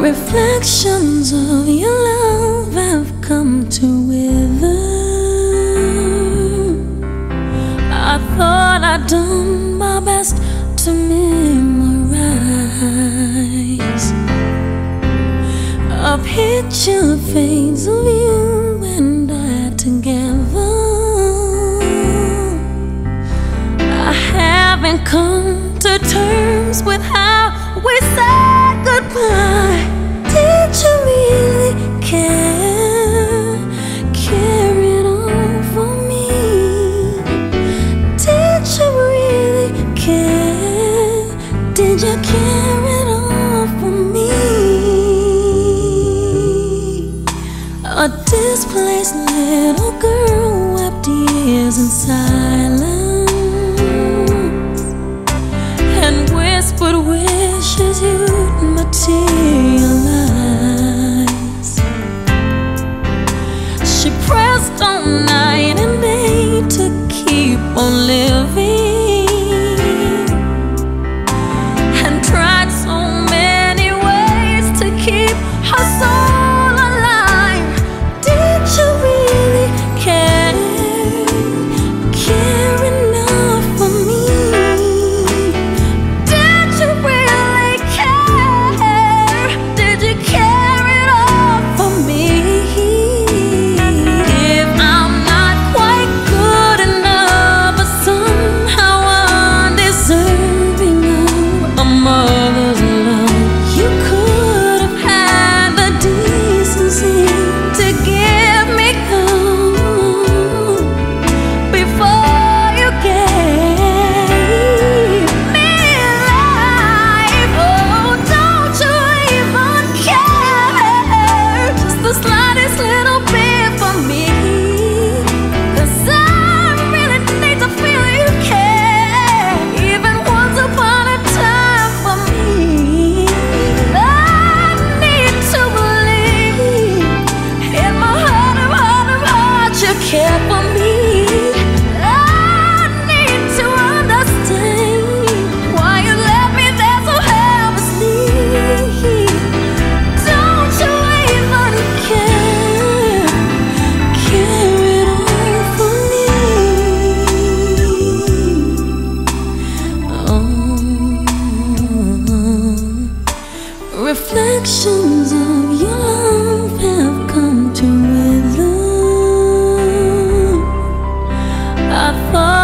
Reflections of your love have come to wither. I thought I'd done my best to memorize a picture fades of you and I together. I haven't come to terms with how we said goodbye. A displaced little girl wept tears in silence. sections of your life have come to. I thought.